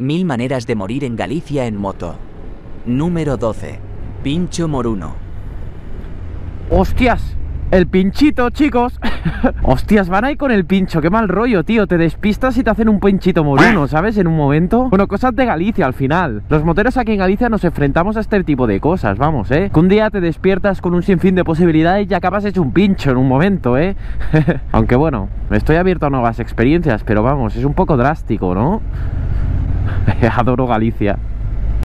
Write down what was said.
Mil maneras de morir en Galicia en moto. Número 12. Pincho Moruno. ¡Hostias! El pinchito, chicos. Hostias, van ahí con el pincho. Qué mal rollo, tío. Te despistas y te hacen un pinchito moruno, ¿sabes? En un momento. Bueno, cosas de Galicia al final. Los moteros aquí en Galicia nos enfrentamos a este tipo de cosas, vamos, ¿eh? Que un día te despiertas con un sinfín de posibilidades y acabas hecho un pincho en un momento, ¿eh? Aunque bueno, estoy abierto a nuevas experiencias, pero vamos, es un poco drástico, ¿no? Adoro Galicia.